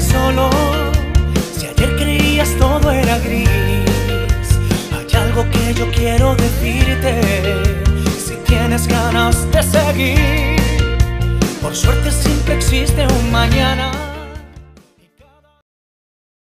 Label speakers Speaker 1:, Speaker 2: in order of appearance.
Speaker 1: solo. Si ayer creías todo era gris, hay algo que yo quiero decirte. Si tienes ganas de seguir, por suerte siempre existe un